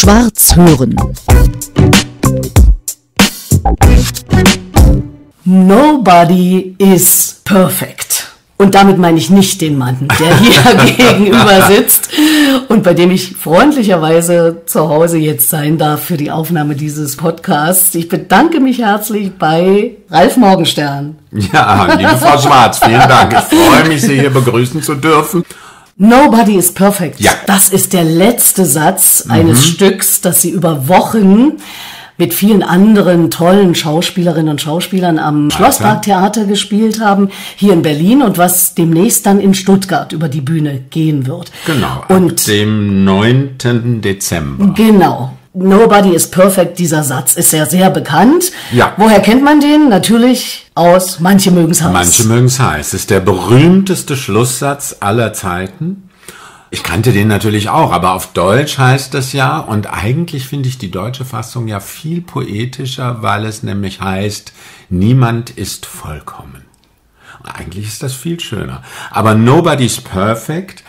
Schwarz hören. Nobody is perfect. Und damit meine ich nicht den Mann, der hier gegenüber sitzt und bei dem ich freundlicherweise zu Hause jetzt sein darf für die Aufnahme dieses Podcasts. Ich bedanke mich herzlich bei Ralf Morgenstern. Ja, liebe Frau Schwarz, vielen Dank. Ich freue mich, Sie hier begrüßen zu dürfen. Nobody is perfect. Ja. Das ist der letzte Satz eines Stücks, das Sie über Wochen mit vielen anderen tollen Schauspielerinnen und Schauspielern am Schlossparktheater gespielt haben, hier in Berlin und was demnächst dann in Stuttgart über die Bühne gehen wird. Genau, Und dem 9. Dezember. Genau. Nobody is perfect, dieser Satz ist ja sehr bekannt. Ja. Woher kennt man den? Natürlich aus Manche mögen's heiß. Manche mögen es heiß. Es ist der berühmteste Schlusssatz aller Zeiten. Ich kannte den natürlich auch, aber auf Deutsch heißt das ja, und eigentlich finde ich die deutsche Fassung ja viel poetischer, weil es nämlich heißt, niemand ist vollkommen. Eigentlich ist das viel schöner. Aber Nobody's Perfect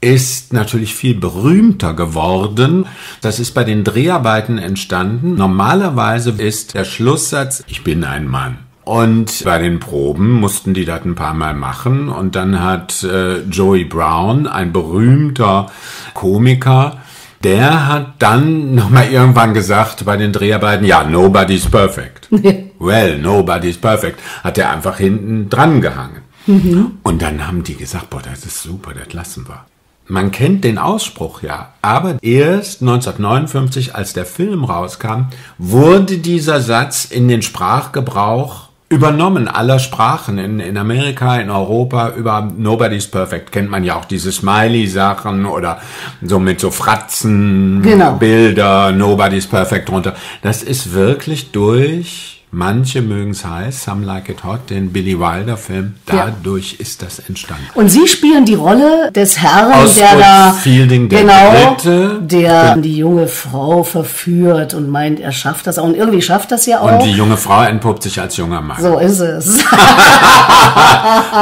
ist natürlich viel berühmter geworden. Das ist bei den Dreharbeiten entstanden. Normalerweise ist der Schlusssatz, ich bin ein Mann. Und bei den Proben mussten die das ein paar Mal machen. Und dann hat äh, Joey Brown, ein berühmter Komiker, der hat dann nochmal irgendwann gesagt bei den Dreharbeiten, ja, nobody's perfect. well, nobody's perfect. Hat er einfach hinten dran gehangen. Und dann haben die gesagt, boah, das ist super, das lassen wir. Man kennt den Ausspruch ja, aber erst 1959, als der Film rauskam, wurde dieser Satz in den Sprachgebrauch übernommen, aller Sprachen. In, in Amerika, in Europa, über Nobody's Perfect kennt man ja auch diese Smiley-Sachen oder so mit so Fratzen, Genau. Bilder, Nobody's Perfect drunter. Das ist wirklich durch Manche mögen's heiß, Some Like It Hot, den Billy Wilder Film. Ja. Dadurch ist das entstanden. Und Sie spielen die Rolle des Herrn, Oswald der da Fielding, der genau, Dritte. der die junge Frau verführt und meint, er schafft das auch. Und irgendwie schafft das ja auch. Und die junge Frau entpuppt sich als junger Mann. so ist es.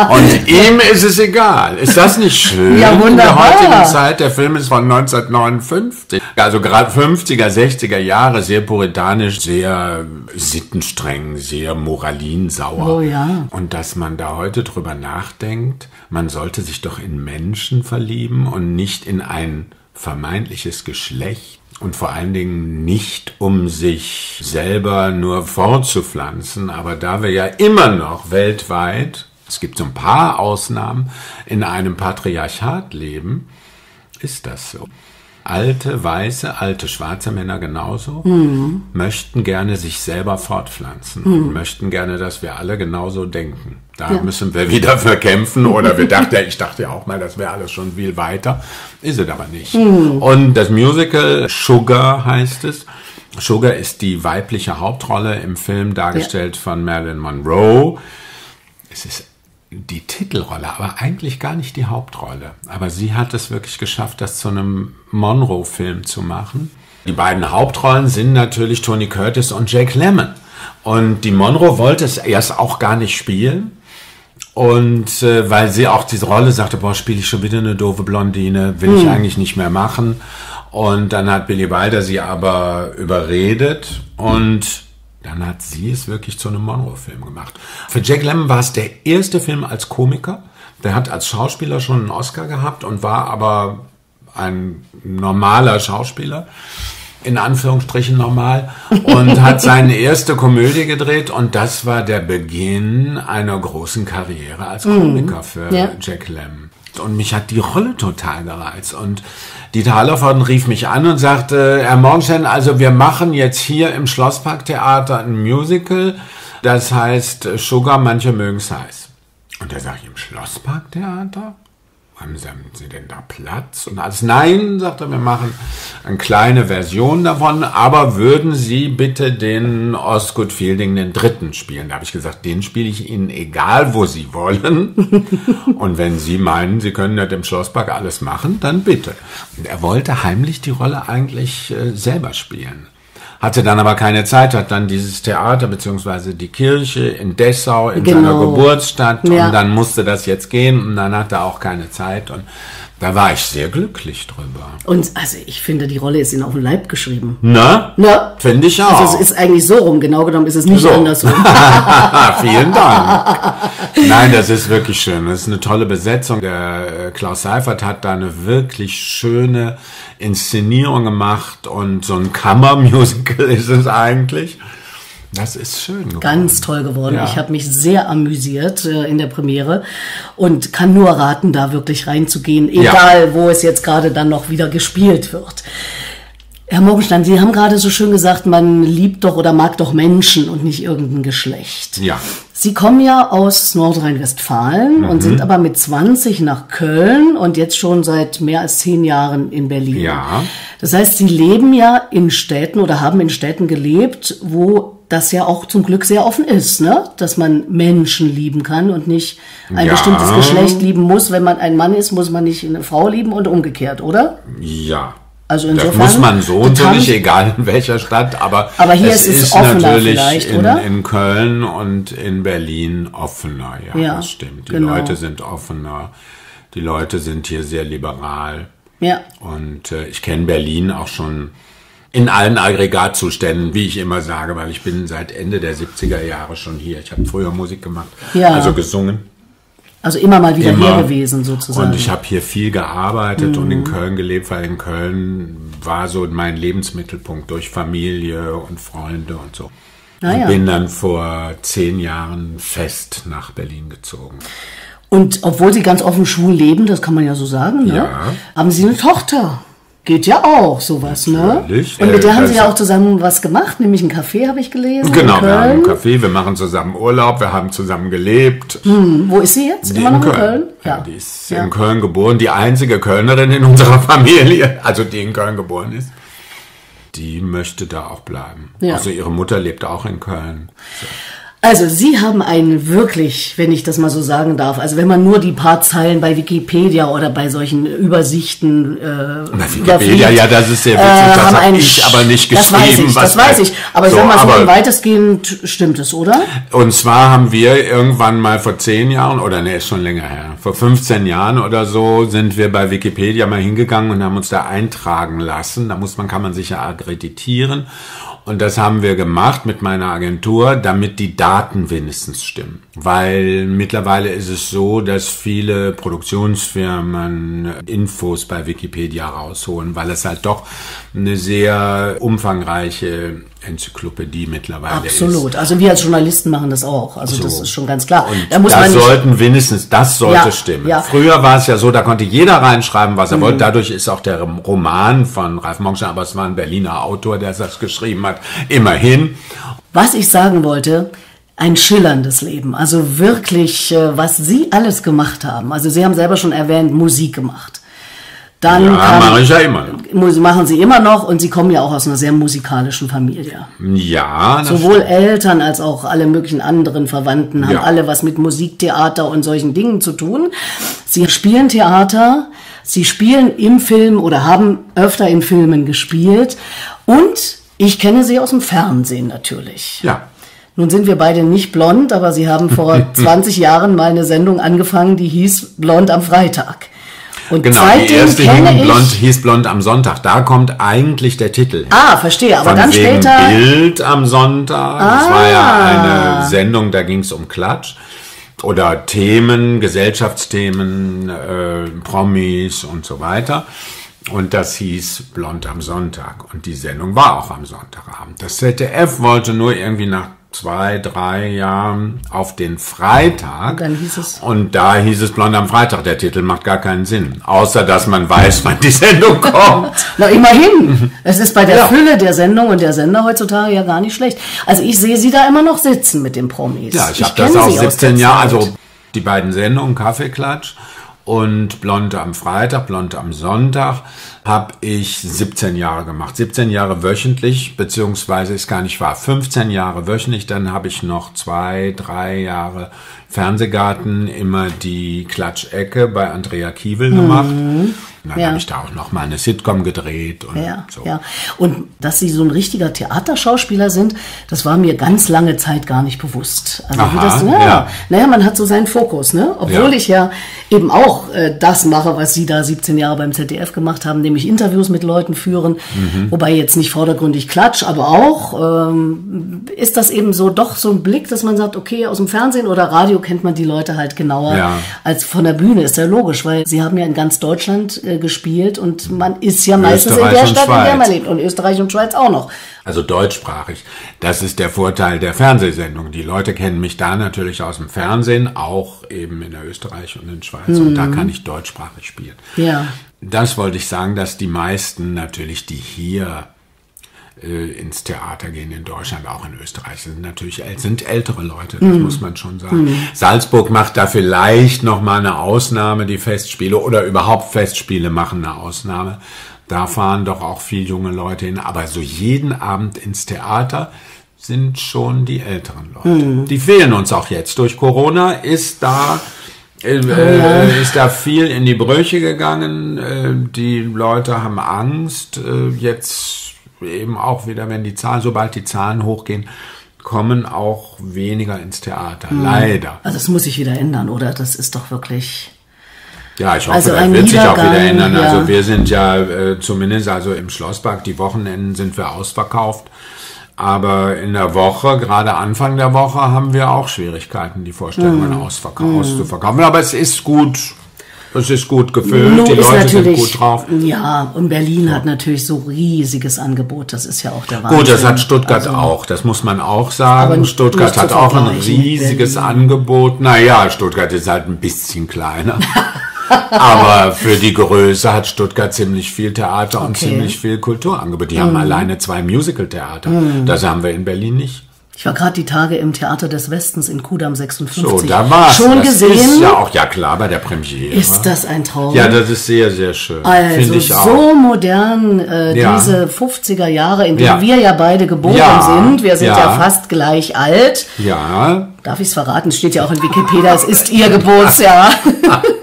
Und ihm ist es egal. Ist das nicht schön? Ja, In der wunderbar. heutigen Zeit, der Film ist von 1959. Also gerade 50er, 60er Jahre, sehr puritanisch, sehr sittenstreng, sehr moralinsauer. Oh ja. Und dass man da heute drüber nachdenkt, man sollte sich doch in Menschen verlieben und nicht in ein vermeintliches Geschlecht. Und vor allen Dingen nicht, um sich selber nur fortzupflanzen. Aber da wir ja immer noch weltweit, es gibt so ein paar Ausnahmen, in einem Patriarchat leben, ist das so. Alte, weiße, alte, schwarze Männer genauso möchten gerne sich selber fortpflanzen und möchten gerne, dass wir alle genauso denken. Da Ja. müssen wir wieder für kämpfen oder wir dachten, ich dachte ja auch mal, das wäre alles schon viel weiter. Ist es aber nicht. Und das Musical Sugar heißt es. Sugar ist die weibliche Hauptrolle im Film, dargestellt von Marilyn Monroe. Es ist die Titelrolle, aber eigentlich gar nicht die Hauptrolle. Aber sie hat es wirklich geschafft, das zu einem Monroe-Film zu machen. Die beiden Hauptrollen sind natürlich Tony Curtis und Jake Lemmon. Und die Monroe wollte es erst auch gar nicht spielen. Und äh, weil sie auch diese Rolle sagte, boah, spiele ich schon wieder eine doofe Blondine, will ich eigentlich nicht mehr machen. Und dann hat Billy Wilder sie aber überredet und dann hat sie es wirklich zu einem Monroe-Film gemacht. Für Jack Lemmon war es der erste Film als Komiker. Der hat als Schauspieler schon einen Oscar gehabt und war aber ein normaler Schauspieler in Anführungsstrichen normal und hat seine erste Komödie gedreht und das war der Beginn einer großen Karriere als Komiker für Ja. Jack Lemmon. Und mich hat die Rolle total gereizt. Und Dieter Hallervorden rief mich an und sagte, Herr Morgenstern, also wir machen jetzt hier im Schlossparktheater ein Musical, das heißt Sugar, manche mögen's heiß. Und da sage ich, im Schlossparktheater? Haben Sie, haben Sie denn da Platz? Und alles, nein, sagt er, wir machen eine kleine Version davon, aber würden Sie bitte den Osgood Fielding den dritten spielen? Da habe ich gesagt, den spiele ich Ihnen egal, wo Sie wollen. Und wenn Sie meinen, Sie können das im Schlosspark alles machen, dann bitte. Und er wollte heimlich die Rolle eigentlich äh, selber spielen. Hatte dann aber keine Zeit, hat dann dieses Theater beziehungsweise die Kirche in Dessau in Genau. seiner Geburtsstadt Ja. und dann musste das jetzt gehen und dann hat er auch keine Zeit und Da war ich sehr glücklich drüber. Und also ich finde, die Rolle ist Ihnen auf den Leib geschrieben. Ne? Ne? Finde ich auch. Also es ist eigentlich so rum, genau genommen ist es nicht So. andersrum. Vielen Dank. Nein, das ist wirklich schön. Das ist eine tolle Besetzung. Der äh, Klaus Seifert hat da eine wirklich schöne Inszenierung gemacht und so ein Kammermusical ist es eigentlich. Das ist schön geworden. Ganz toll geworden. Ja. Ich habe mich sehr amüsiert äh, in der Premiere und kann nur raten, da wirklich reinzugehen, egal wo es jetzt gerade dann noch wieder gespielt wird. Herr Morgenstein, Sie haben gerade so schön gesagt, man liebt doch oder mag doch Menschen und nicht irgendein Geschlecht. Ja. Sie kommen ja aus Nordrhein-Westfalen Mhm. und sind aber mit 20 nach Köln und jetzt schon seit mehr als zehn Jahren in Berlin. Ja. Das heißt, Sie leben ja in Städten oder haben in Städten gelebt, wo das ja auch zum Glück sehr offen ist, ne? dass man Menschen lieben kann und nicht ein Ja. bestimmtes Geschlecht lieben muss. Wenn man ein Mann ist, muss man nicht eine Frau lieben und umgekehrt, oder? Ja. Also Das insofern. muss man so und so nicht, egal in welcher Stadt, aber, Aber hier es ist es ist offener natürlich in, oder? in Köln und in Berlin offener, ja, Ja, das stimmt. Die genau. Leute sind offener, die Leute sind hier sehr liberal Ja. und äh, ich kenne Berlin auch schon in allen Aggregatzuständen, wie ich immer sage, weil ich bin seit Ende der 70er Jahre schon hier. Ich habe früher Musik gemacht, Ja. also gesungen. Also immer mal wieder Immer. hier gewesen, sozusagen. Und ich habe hier viel gearbeitet und Mhm. in Köln gelebt, weil in Köln war so mein Lebensmittelpunkt durch Familie und Freunde und so. Ah, und ja. bin dann vor zehn Jahren fest nach Berlin gezogen. Und obwohl Sie ganz offen schwul leben, das kann man ja so sagen, ne? Ja. haben Sie eine Tochter. Geht ja auch, sowas, Natürlich. ne? Und mit der Äh, haben Sie ja auch zusammen was gemacht, nämlich ein Café, habe ich gelesen. Genau, in wir haben einen Köln. Café, wir machen zusammen Urlaub, wir haben zusammen gelebt. Hm, Wo ist sie jetzt? Die Immer noch in Köln? Ja, die ist Ja. in Köln geboren, die einzige Kölnerin in unserer Familie, also die in Köln geboren ist. Die möchte da auch bleiben. Ja. Also ihre Mutter lebt auch in Köln. Also Sie haben einen wirklich, wenn ich das mal so sagen darf, also wenn man nur die paar Zeilen bei Wikipedia oder bei solchen Übersichten äh, Na, Wikipedia, ja, das ist sehr witzig, das haben hab einen ich aber nicht Das weiß geschrieben, ich, was das weiß ich. Aber So, ich sag mal so, aber- weitestgehend stimmt es, oder? Und zwar haben wir irgendwann mal vor zehn Jahren, oder ne, ist schon länger her, vor 15 Jahren oder so, sind wir bei Wikipedia mal hingegangen und haben uns da eintragen lassen. Da muss man, kann man sich ja akkreditieren. Und das haben wir gemacht mit meiner Agentur, damit die Daten wenigstens stimmen. Weil mittlerweile ist es so, dass viele Produktionsfirmen Infos bei Wikipedia rausholen, weil es halt doch eine sehr umfangreiche Enzyklopädie mittlerweile ist. Absolut. Also wir als Journalisten machen das auch. Also das So. ist schon ganz klar. Und da muss das sollten wenigstens, das sollte Ja, stimmen. ja. Mhm. Früher war es ja so, da konnte jeder reinschreiben, was er wollte. Dadurch ist auch der Roman von Ralf Monstein, aber es war ein Berliner Autor, der das geschrieben hat, immerhin. was ich sagen wollte, ein schillerndes Leben. Also wirklich, äh, was Sie alles gemacht haben. Also Sie haben selber schon erwähnt, Musik gemacht. Dann Ja, mache ich ja immer noch. Machen Sie immer noch und Sie kommen ja auch aus einer sehr musikalischen Familie. Ja, Sowohl Eltern als auch alle möglichen anderen Verwandten haben Ja. alle was mit Musiktheater und solchen Dingen zu tun. Sie spielen Theater, sie spielen im Film oder haben öfter in Filmen gespielt und ich kenne sie aus dem Fernsehen natürlich. Ja. Nun sind wir beide nicht blond, aber sie haben vor 20 Jahren mal eine Sendung angefangen, die hieß Blond am Freitag. Und Genau, die erste kenne hing blond, hieß Blond am Sonntag. Da kommt eigentlich der Titel. Ah, verstehe. Aber Von dann später. Ah. Bild am Sonntag. Das war ja eine Sendung, da ging es um Klatsch. Oder Themen, Gesellschaftsthemen, äh, Promis und so weiter. Und das hieß Blond am Sonntag. Und die Sendung war auch am Sonntagabend. Das ZDF wollte nur irgendwie nach zwei, drei Jahren auf den Freitag. Dann hieß es- Und da hieß es Blond am Freitag. Der Titel macht gar keinen Sinn. Außer, dass man weiß, wann die Sendung kommt. Na, immerhin. Es ist bei der Ja. Fülle der Sendung und der Sender heutzutage ja gar nicht schlecht. Also ich sehe sie da immer noch sitzen mit den Promis. Ja, ich, habe das auch sie aus 17 der Jahre, also die beiden Sendungen, Kaffeeklatsch und Blonde am Freitag, Blonde am Sonntag, habe ich 17 Jahre gemacht. 17 Jahre wöchentlich, beziehungsweise ist gar nicht wahr, 15 Jahre wöchentlich, dann habe ich noch zwei, drei Jahre Fernsehgarten, immer die Klatschecke bei Andrea Kiewel gemacht. Und dann Ja. habe ich da auch noch mal eine Sitcom gedreht und Ja, so. ja. Und dass Sie so ein richtiger Theaterschauspieler sind, das war mir ganz lange Zeit gar nicht bewusst. Also wie Aha, das, ja, ja. Naja, man hat so seinen Fokus, ne? Obwohl Ja. ich ja eben auch äh, das mache, was Sie da 17 Jahre beim ZDF gemacht haben, nämlich Interviews mit Leuten führen, Mhm. wobei jetzt nicht vordergründig Klatsch, aber auch ähm, ist das eben so doch so ein Blick, dass man sagt, okay, aus dem Fernsehen oder Radio kennt man die Leute halt genauer Ja. als von der Bühne, ist ja logisch, weil Sie haben ja in ganz Deutschland äh, gespielt und man ist ja meistens in der Stadt, in der Schweiz. man lebt. Und Österreich und Schweiz auch noch. Also deutschsprachig. Das ist der Vorteil der Fernsehsendung. Die Leute kennen mich da natürlich aus dem Fernsehen, auch eben in der Österreich und in der Schweiz. Und da kann ich deutschsprachig spielen. Ja. Das wollte ich sagen, dass die meisten natürlich, die hier äh, ins Theater gehen in Deutschland, auch in Österreich, sind natürlich sind ältere Leute, das muss man schon sagen. Salzburg macht da vielleicht noch mal eine Ausnahme, die Festspiele oder überhaupt Festspiele machen eine Ausnahme. Da fahren doch auch viel junge Leute hin, aber so jeden Abend ins Theater sind schon die älteren Leute. Die fehlen uns auch jetzt. Durch Corona ist da äh, äh, ist da viel in die Brüche gegangen. Äh, die Leute haben Angst. Äh, jetzt eben auch wieder, wenn die Zahlen, sobald die Zahlen hochgehen, kommen auch weniger ins Theater. Leider. Also das muss sich wieder ändern, oder? Das ist doch wirklich. Ja, ich hoffe, Also das wird sich auch wieder ändern. ja. Also wir sind ja äh, zumindest also im Schlosspark, die Wochenenden sind wir ausverkauft. Aber in der Woche, gerade Anfang der Woche, haben wir auch Schwierigkeiten, die Vorstellungen Hm. ausverkau- auszuverkaufen. Aber es ist gut, es ist gut gefüllt, Nun die Leute sind gut drauf. Ja, und Berlin hat natürlich so riesiges Angebot. Das ist ja auch der Wahnsinn. Gut, das hat Stuttgart auch, das muss man auch sagen. nicht- Stuttgart nicht hat auch ein riesiges Berlin. Angebot. Naja, Stuttgart ist halt ein bisschen kleiner. Aber für die Größe hat Stuttgart ziemlich viel Theater und Okay. Mhm. ziemlich viel Kulturangebot. Die haben alleine zwei Musical-Theater. Das haben wir in Berlin nicht. Ich war gerade die Tage im Theater des Westens in Kudam 56. So, da war's. Schon das gesehen? Ist ja auch, ja klar, bei der Premiere. Ist das ein Traum? Ja, das ist sehr, sehr schön. Also ich auch. so modern, äh, Ja. diese 50er Jahre, in denen Ja. wir ja beide geboren Ja. sind. Wir sind ja. Ja. fast gleich alt. Ja, Darf ich es verraten? Steht ja auch in Wikipedia, es ist ihr Geburtsjahr.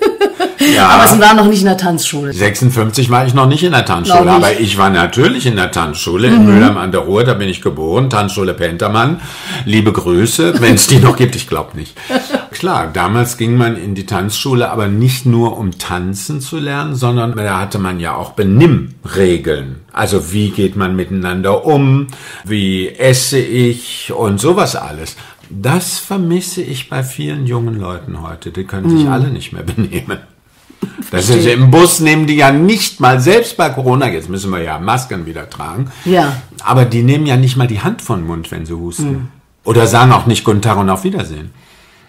ja. Aber sie war noch nicht in der Tanzschule. 56 war ich noch nicht in der Tanzschule, nicht. aber ich war natürlich in der Tanzschule in Mülheim an der Ruhr, da bin ich geboren, Tanzschule Pentermann. Liebe Grüße, wenn es die noch gibt, ich glaube nicht. Klar, damals ging man in die Tanzschule, aber nicht nur um tanzen zu lernen, sondern da hatte man ja auch Benimmregeln. Also wie geht man miteinander um, wie esse ich und sowas alles. Das vermisse ich bei vielen jungen Leuten heute. Die können sich alle nicht mehr benehmen. Das ist, Im Bus nehmen die ja nicht mal, selbst bei Corona, jetzt müssen wir ja Masken wieder tragen, Ja. aber die nehmen ja nicht mal die Hand von den Mund, wenn sie husten. Oder sagen auch nicht Guten Tag und auf Wiedersehen.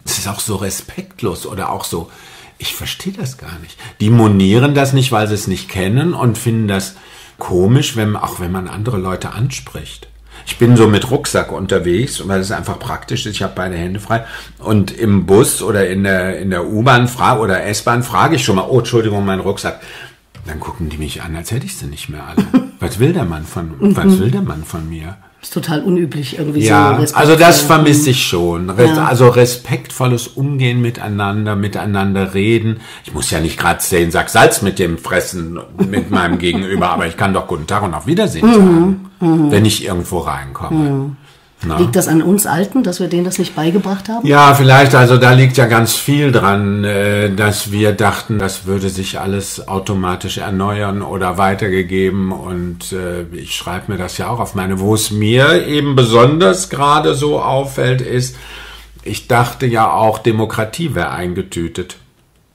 Es ist auch so respektlos oder auch so, ich verstehe das gar nicht. Die monieren das nicht, weil sie es nicht kennen und finden das komisch, wenn, auch wenn man andere Leute anspricht. Ich bin so mit Rucksack unterwegs, weil es einfach praktisch ist. Ich habe beide Hände frei. Und im Bus oder in der, in der U-Bahn oder S-Bahn frage ich schon mal, oh, Entschuldigung, mein Rucksack. Dann gucken die mich an, als hätte ich sie nicht mehr alle. Was will der Mann von, was will der Mann von mir? Ist total unüblich irgendwie Ja, so. respektvoll. also das vermisse ich schon. Res Ja. Also respektvolles Umgehen miteinander, miteinander reden. Ich muss ja nicht gerade zehn Sack Salz mit dem fressen, mit meinem Gegenüber, aber ich kann doch Guten Tag und auf Wiedersehen Mhm. Sagen, wenn ich irgendwo reinkomme. Na? Liegt das an uns Alten, dass wir denen das nicht beigebracht haben? Ja, vielleicht, also da liegt ja ganz viel dran, äh, dass wir dachten, das würde sich alles automatisch erneuern oder weitergegeben und äh, ich schreibe mir das ja auch auf meine, wo es mir eben besonders gerade so auffällt, ist, ich dachte ja auch, Demokratie wäre eingetütet.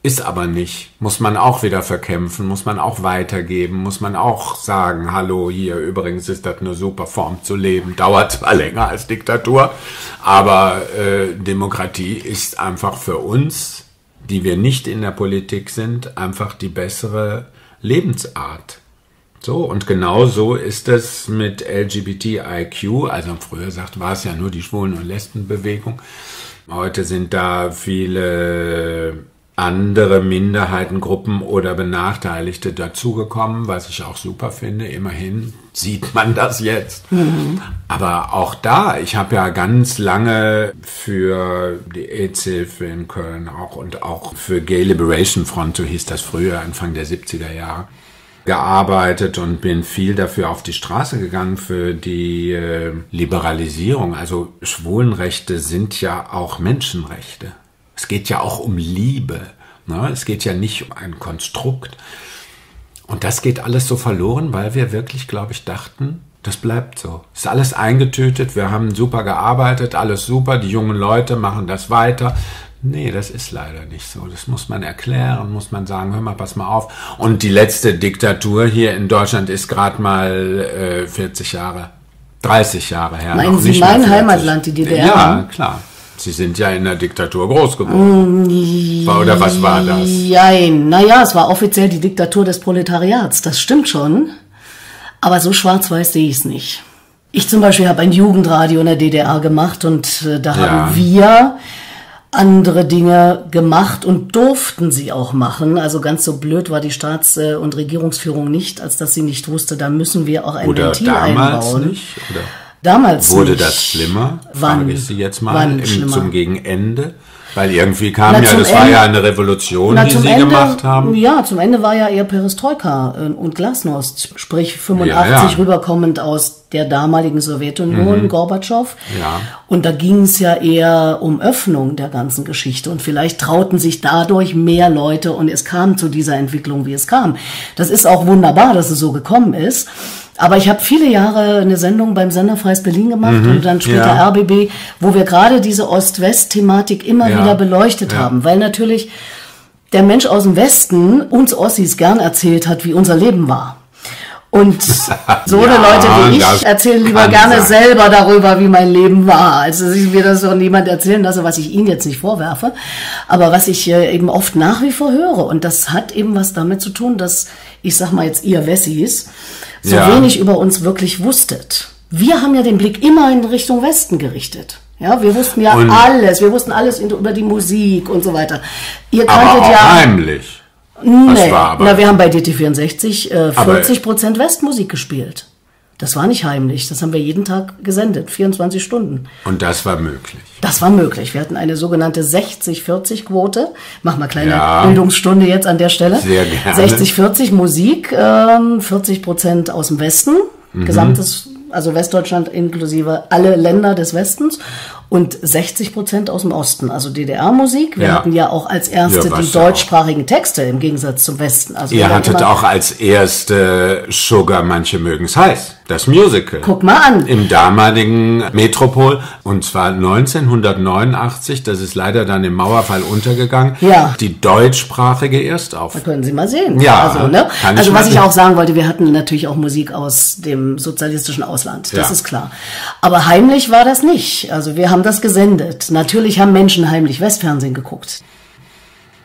Ist aber nicht. Muss man auch wieder verkämpfen, muss man auch weitergeben, muss man auch sagen, hallo, hier übrigens ist das eine super Form zu leben, dauert zwar länger als Diktatur, aber äh, Demokratie ist einfach für uns, die wir nicht in der Politik sind, einfach die bessere Lebensart. So, und genau so ist es mit LGBTIQ, also früher sagt, war es ja nur die Schwulen- und Lesbenbewegung. Heute sind da viele andere Minderheitengruppen oder Benachteiligte dazugekommen, was ich auch super finde. Immerhin sieht man das jetzt. Mhm. Aber auch da, ich habe ja ganz lange für die AIDS-Hilfe in Köln auch und auch für Gay Liberation Front, so hieß das früher, Anfang der 70er Jahre, gearbeitet und bin viel dafür auf die Straße gegangen für die äh, Liberalisierung. Also Schwulenrechte sind ja auch Menschenrechte. Es geht ja auch um Liebe. Ne? Es geht ja nicht um ein Konstrukt. Und das geht alles so verloren, weil wir wirklich, glaube ich, dachten, das bleibt so. Ist alles eingetötet, wir haben super gearbeitet, alles super, die jungen Leute machen das weiter. Nee, das ist leider nicht so. Das muss man erklären, muss man sagen, hör mal, pass mal auf. Und die letzte Diktatur hier in Deutschland ist gerade mal äh, 40 Jahre, 30 Jahre her. Meinen Sie mein Heimatland, die DDR? Ja, klar. Sie sind ja in der Diktatur groß geworden. Mm, Oder was war das? Nein, naja, es war offiziell die Diktatur des Proletariats. Das stimmt schon. Aber so schwarz-weiß sehe ich es nicht. Ich zum Beispiel habe ein Jugendradio in der DDR gemacht und äh, da ja. haben wir andere Dinge gemacht und durften sie auch machen. Also ganz so blöd war die Staats- äh, und Regierungsführung nicht, als dass sie nicht wusste, da müssen wir auch ein Oder Ventil damals einbauen. Nicht, oder? Damals Wurde nicht. das schlimmer? Wann? Frage ich Sie jetzt mal Wann im, zum Gegenende. Weil irgendwie kam Na, ja, das war Ende- ja eine Revolution, Na, die Sie Ende, gemacht haben. Ja, zum Ende war ja eher Perestroika äh, und Glasnost, sprich 85 Ja, ja. rüberkommend aus der damaligen Sowjetunion, Gorbatschow. Ja. Und da ging es ja eher um Öffnung der ganzen Geschichte. Und vielleicht trauten sich dadurch mehr Leute und es kam zu dieser Entwicklung, wie es kam. Das ist auch wunderbar, dass es so gekommen ist. Aber ich habe viele Jahre eine Sendung beim Sender Freies Berlin gemacht und dann später Mhm. ja. RBB, wo wir gerade diese Ost-West-Thematik immer Ja. wieder beleuchtet Ja. haben. Weil natürlich der Mensch aus dem Westen uns Ossis gern erzählt hat, wie unser Leben war. Und so eine Leute wie ich erzählen lieber gerne sein. selber darüber, wie mein Leben war, als dass ich mir das von niemand erzählen lasse, was ich Ihnen jetzt nicht vorwerfe, aber was ich äh, eben oft nach wie vor höre. Und das hat eben was damit zu tun, dass, ich sag mal jetzt ihr Wessis, so Ja. wenig über uns wirklich wusstet. Wir haben ja den Blick immer in Richtung Westen gerichtet. Ja, wir wussten ja Und- alles. Wir wussten alles über die Musik und so weiter. Ihr aber kanntet auch ja. heimlich. Nee, war aber- na, wir haben bei DT64 äh, Aber- 40 Prozent Westmusik gespielt. Das war nicht heimlich. Das haben wir jeden Tag gesendet, 24 Stunden. Und das war möglich. Das war möglich. Wir hatten eine sogenannte 60-40-Quote. Mach mal kleine Ja. Bildungsstunde jetzt an der Stelle. Sehr gerne. 60-40 Musik, ähm, 40 Prozent aus dem Westen. Mhm. Gesamtes, also Westdeutschland inklusive alle Länder des Westens. Und 60 Prozent aus dem Osten, also DDR-Musik. Wir Ja. hatten ja auch als erste Ja, die ja auch. deutschsprachigen Texte im Gegensatz zum Westen. Also Ihr hattet auch als erste Sugar, manche mögen's heiß, das Musical. Guck mal an. Im damaligen Metropol, und zwar 1989, das ist leider dann im Mauerfall untergegangen, Ja. die deutschsprachige Da Erstaufführung. können Sie mal sehen. Ja, also, ne? also was ich auch sagen wollte, wir hatten natürlich auch Musik aus dem sozialistischen Ausland. Das Ja. ist klar. Aber heimlich war das nicht. Also wir haben das gesendet. Natürlich haben Menschen heimlich Westfernsehen geguckt.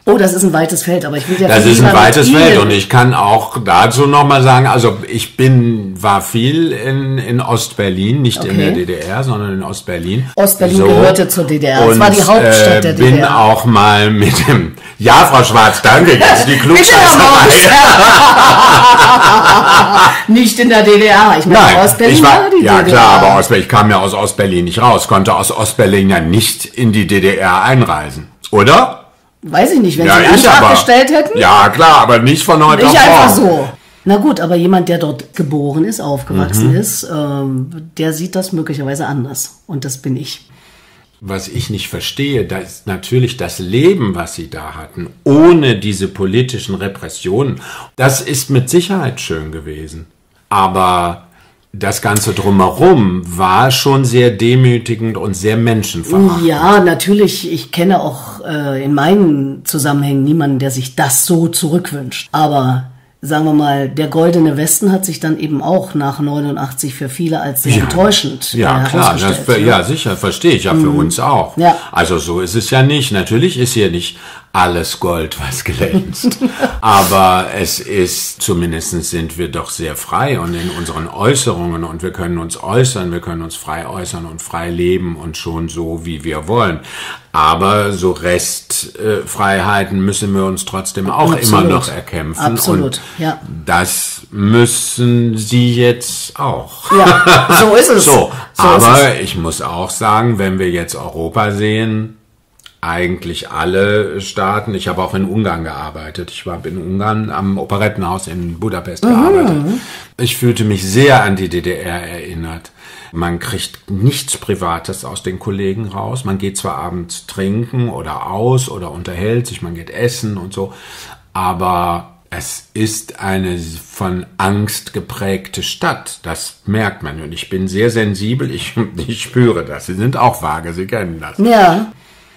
Oh, das ist ein weites Feld, aber ich will ja Das ist ein weites Feld und ich kann auch dazu nochmal sagen, also ich bin, war viel in, in Ostberlin, nicht in Okay. der DDR, sondern in Ostberlin. Ostberlin gehörte zur DDR. Es war die Hauptstadt äh, der bin DDR. auch mal mit dem, ja Frau Schwarz, danke, jetzt die Klugscheißerei. Nicht in der DDR. Ich meine, Nein, Ostberlin ich war, war die ja DDR. klar, aber aus, ich kam ja aus Ostberlin nicht raus, konnte aus Ostberlin ja nicht in die DDR einreisen, oder? Weiß ich nicht, wenn ja, Sie einen Antrag aber. gestellt hätten. Ja klar, aber nicht von heute Nicht auf einfach morgen. so. Na gut, aber jemand, der dort geboren ist, aufgewachsen Mhm. ist, ähm, der sieht das möglicherweise anders. Und das bin ich. Was ich nicht verstehe, da ist natürlich das Leben, was sie da hatten, ohne diese politischen Repressionen, das ist mit Sicherheit schön gewesen. Aber das Ganze drumherum war schon sehr demütigend und sehr menschenverachtend. Ja, natürlich. Ich kenne auch äh, in meinen Zusammenhängen niemanden, der sich das so zurückwünscht. Aber sagen wir mal, der goldene Westen hat sich dann eben auch nach 89 für viele als sehr enttäuschend Ja, äh, klar, das, ja, sicher, verstehe ich ja für uns auch. Ja. Also so ist es ja nicht. Natürlich ist hier nicht alles Gold, was glänzt. Aber es ist, zumindest sind wir doch sehr frei und in unseren Äußerungen und wir können uns äußern, wir können uns frei äußern und frei leben und schon so, wie wir wollen. Aber so Restfreiheiten äh, müssen wir uns trotzdem auch Absolut. immer noch erkämpfen. Absolut, und ja. Das müssen Sie jetzt auch. Ja, so ist es. so, so aber ich muss auch sagen, wenn wir jetzt Europa sehen, eigentlich alle Staaten. Ich habe auch in Ungarn gearbeitet. Ich war in Ungarn am Operettenhaus in Budapest mhm. gearbeitet. Ich fühlte mich sehr an die DDR erinnert. Man kriegt nichts Privates aus den Kollegen raus. Man geht zwar abends trinken oder aus oder unterhält sich, man geht essen und so, aber es ist eine von Angst geprägte Stadt. Das merkt man. Und ich bin sehr sensibel. Ich, ich spüre das. Sie sind auch vage. Sie kennen das. Ja.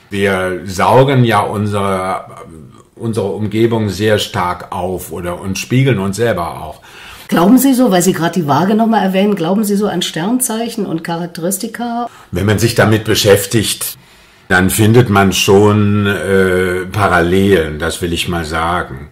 Wir saugen ja unsere, unsere Umgebung sehr stark auf oder und spiegeln uns selber auch. Glauben Sie so, weil Sie gerade die Waage nochmal erwähnen, glauben Sie so an Sternzeichen und Charakteristika? Wenn man sich damit beschäftigt, dann findet man schon äh, Parallelen, das will ich mal sagen.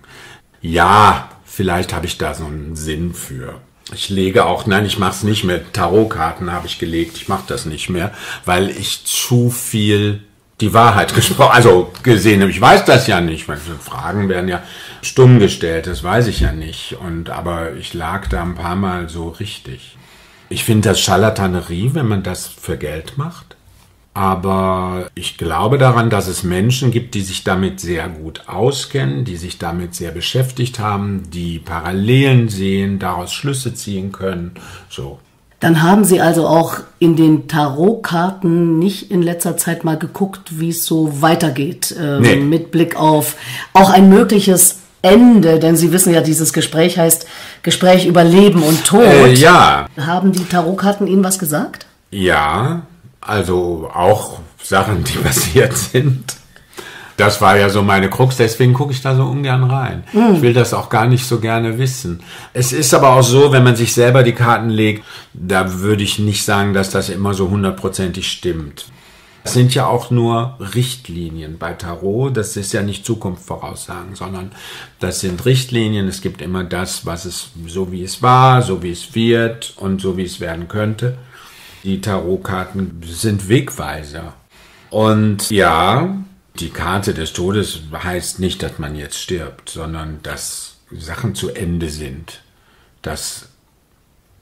Ja, vielleicht habe ich da so einen Sinn für. Ich lege auch, nein, ich mache es nicht mehr. Tarotkarten habe ich gelegt. Ich mache das nicht mehr, weil ich zu viel die Wahrheit gesprochen, also gesehen. Ich weiß das ja nicht. Fragen werden ja stumm gestellt, das weiß ich ja nicht. Und aber ich lag da ein paar Mal so richtig. Ich finde das Scharlatanerie, wenn man das für Geld macht. Aber ich glaube daran, dass es Menschen gibt, die sich damit sehr gut auskennen, die sich damit sehr beschäftigt haben, die Parallelen sehen, daraus Schlüsse ziehen können. So. Dann haben Sie also auch in den Tarotkarten nicht in letzter Zeit mal geguckt, wie es so weitergeht, äh, nee. mit Blick auf auch ein mögliches Ende, denn Sie wissen ja, dieses Gespräch heißt Gespräch über Leben und Tod. Äh, ja. Haben die Tarotkarten Ihnen was gesagt? Ja, also auch Sachen, die passiert sind. Das war ja so meine Krux, deswegen gucke ich da so ungern rein. Mhm. Ich will das auch gar nicht so gerne wissen. Es ist aber auch so, wenn man sich selber die Karten legt, da würde ich nicht sagen, dass das immer so hundertprozentig stimmt. Das sind ja auch nur Richtlinien bei Tarot. Das ist ja nicht Zukunft voraussagen, sondern das sind Richtlinien. Es gibt immer das, was es so wie es war, so wie es wird und so wie es werden könnte. Die Tarotkarten sind Wegweiser. Und ja, die Karte des Todes heißt nicht, dass man jetzt stirbt, sondern dass Sachen zu Ende sind, dass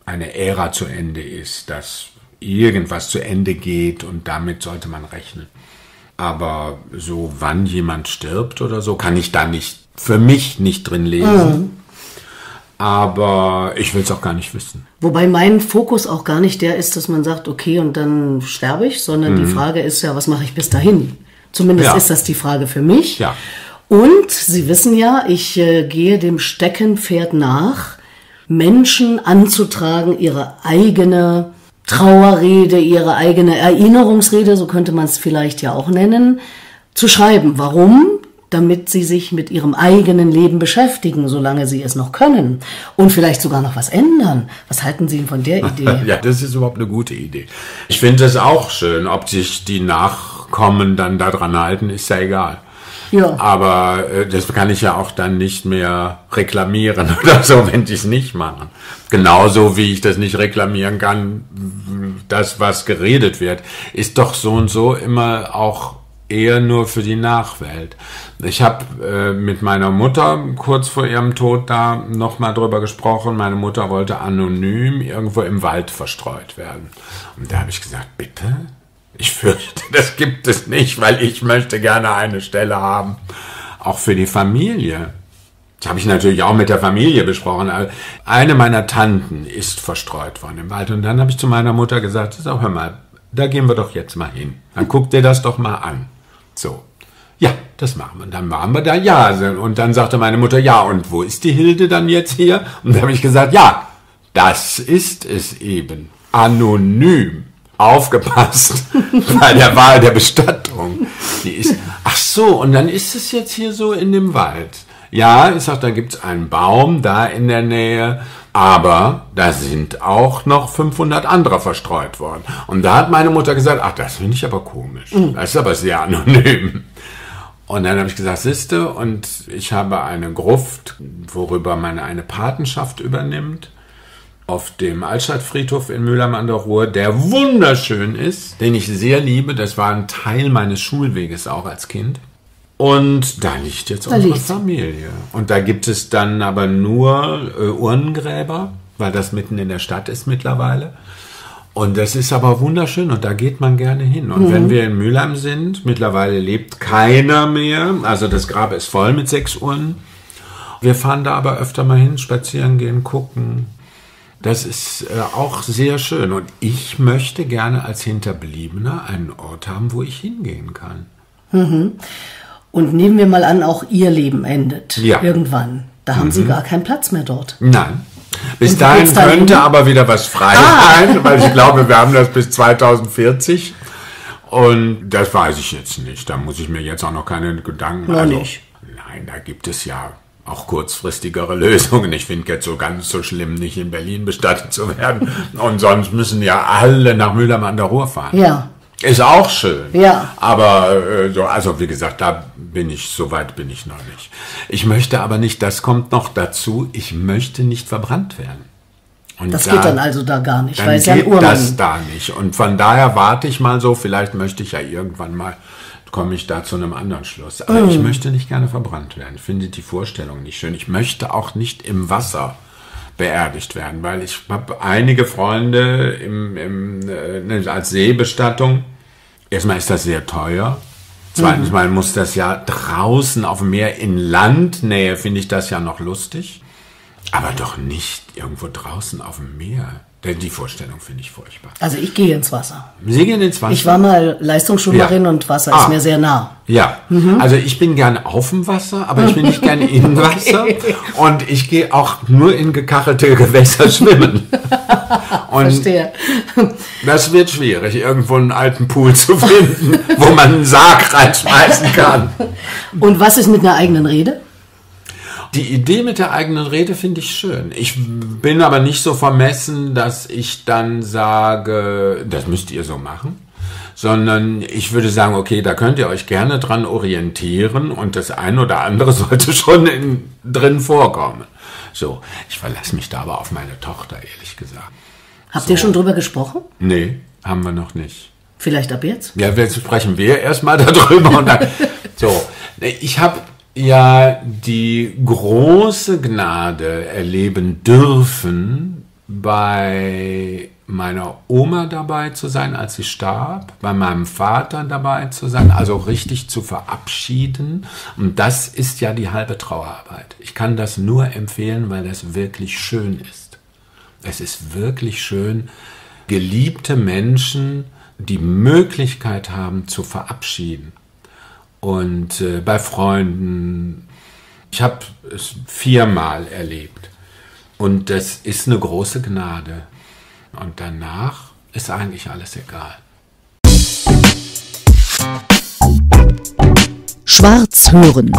eine Ära zu Ende ist, dass irgendwas zu Ende geht und damit sollte man rechnen. Aber so, wann jemand stirbt oder so, kann ich da nicht, für mich nicht drin lesen. Mhm. Aber ich will es auch gar nicht wissen. Wobei mein Fokus auch gar nicht der ist, dass man sagt, okay, und dann sterbe ich, sondern mhm. die Frage ist ja, was mache ich bis dahin? Zumindest ja. ist das die Frage für mich. Ja. Und Sie wissen ja, ich äh, gehe dem Steckenpferd nach, Menschen anzutragen, ihre eigene Trauerrede, ihre eigene Erinnerungsrede, so könnte man es vielleicht ja auch nennen, zu schreiben. Warum? Damit sie sich mit ihrem eigenen Leben beschäftigen, solange sie es noch können. Und vielleicht sogar noch was ändern. Was halten Sie von der Idee? ja, das ist überhaupt eine gute Idee. Ich finde es auch schön, ob sich die nach Nachkommen dann daran halten, ist ja egal. Ja. Aber äh, das kann ich ja auch dann nicht mehr reklamieren oder so, wenn die es nicht machen. Genauso wie ich das nicht reklamieren kann, das, was geredet wird, ist doch so und so immer auch eher nur für die Nachwelt. Ich habe äh, mit meiner Mutter kurz vor ihrem Tod da nochmal drüber gesprochen. Meine Mutter wollte anonym irgendwo im Wald verstreut werden. Und da habe ich gesagt, bitte? Ich fürchte, das gibt es nicht, weil ich möchte gerne eine Stelle haben. Auch für die Familie. Das habe ich natürlich auch mit der Familie besprochen. Eine meiner Tanten ist verstreut worden im Wald. Und dann habe ich zu meiner Mutter gesagt, hör mal, da gehen wir doch jetzt mal hin. Dann guck dir das doch mal an. So. Ja, das machen wir. Und dann waren wir da, ja. Und dann sagte meine Mutter, ja, und wo ist die Hilde dann jetzt hier? Und dann habe ich gesagt, ja, das ist es eben. Anonym aufgepasst bei der Wahl der Bestattung. Die ist, ach so, und dann ist es jetzt hier so in dem Wald. Ja, ich sag, da gibt's einen Baum da in der Nähe, aber da sind auch noch 500 andere verstreut worden. Und da hat meine Mutter gesagt, ach, das finde ich aber komisch. Mhm. Das ist aber sehr anonym. Und dann habe ich gesagt, siehste, und ich habe eine Gruft, worüber man eine Patenschaft übernimmt, auf dem Altstadtfriedhof in Mülheim an der Ruhr, der wunderschön ist, den ich sehr liebe. Das war ein Teil meines Schulweges auch als Kind. Und da liegt jetzt Da unsere liegt's. Familie. Und da gibt es dann aber nur äh, Urnengräber, weil das mitten in der Stadt ist mittlerweile. Und das ist aber wunderschön und da geht man gerne hin. Und wenn wir in Mülheim sind, mittlerweile lebt keiner mehr, also das Grab ist voll mit sechs Urnen. Wir fahren da aber öfter mal hin, spazieren gehen, gucken. Das ist äh, auch sehr schön. Und ich möchte gerne als Hinterbliebener einen Ort haben, wo ich hingehen kann. Und nehmen wir mal an, auch Ihr Leben endet. Ja. Mhm. Irgendwann. Da haben Sie gar keinen Platz mehr dort. Nein. Bis Und dahin könnte hin? aber wieder was frei Ah. sein, weil ich glaube, wir haben das bis 2040. Und das weiß ich jetzt nicht. Da muss ich mir jetzt auch noch keine Gedanken Noch also. Nein, da gibt es ja auch kurzfristigere Lösungen. Ich finde jetzt so ganz so schlimm, nicht in Berlin bestattet zu werden. Und sonst müssen ja alle nach Mülheim an der Ruhr fahren. Ja. Ist auch schön. Ja. Aber äh, so, also wie gesagt, da bin ich, so weit bin ich noch nicht. Ich möchte aber nicht, das kommt noch dazu, ich möchte nicht verbrannt werden. Und Das da- geht dann also da gar nicht, dann weil es ja ein geht Urmann das da nicht. Und von daher warte ich mal so, vielleicht möchte ich ja irgendwann mal, komme ich da zu einem anderen Schluss. Aber Mm. ich möchte nicht gerne verbrannt werden. Finde die Vorstellung nicht schön. Ich möchte auch nicht im Wasser beerdigt werden, weil ich habe einige Freunde im, im, äh, als Seebestattung. Erstmal ist das sehr teuer. Zweitens Mhm. mal muss das ja draußen auf dem Meer in Landnähe, finde ich das ja noch lustig. Aber doch nicht irgendwo draußen auf dem Meer. Denn die Vorstellung finde ich furchtbar. Also ich gehe ins Wasser. Sie gehen ins Wasser? Ich war mal Leistungsschwimmerin Ja. und Wasser Ah. ist mir sehr nah. Ja, Mhm. also ich bin gerne auf dem Wasser, aber ich bin nicht gerne im Wasser. Und ich gehe auch nur in gekachelte Gewässer schwimmen. Verstehe. das wird schwierig, irgendwo einen alten Pool zu finden, wo man einen Sarg reinschmeißen kann. Und was ist mit einer eigenen Rede? Die Idee mit der eigenen Rede finde ich schön. Ich bin aber nicht so vermessen, dass ich dann sage, das müsst ihr so machen, sondern ich würde sagen, okay, da könnt ihr euch gerne dran orientieren und das ein oder andere sollte schon in, drin vorkommen. So, ich verlasse mich da aber auf meine Tochter, ehrlich gesagt. Habt ihr schon drüber gesprochen? Nee, haben wir noch nicht. Vielleicht ab jetzt? Ja, jetzt sprechen wir erstmal darüber und dann. So, ich habe ja die große Gnade erleben dürfen, bei meiner Oma dabei zu sein, als sie starb, bei meinem Vater dabei zu sein, also richtig zu verabschieden. Und das ist ja die halbe Trauerarbeit. Ich kann das nur empfehlen, weil das wirklich schön ist. Es ist wirklich schön, geliebte Menschen die Möglichkeit haben zu verabschieden. Und äh, bei Freunden, ich habe es viermal erlebt. Und das ist eine große Gnade. Und danach ist eigentlich alles egal. Schwarz hören.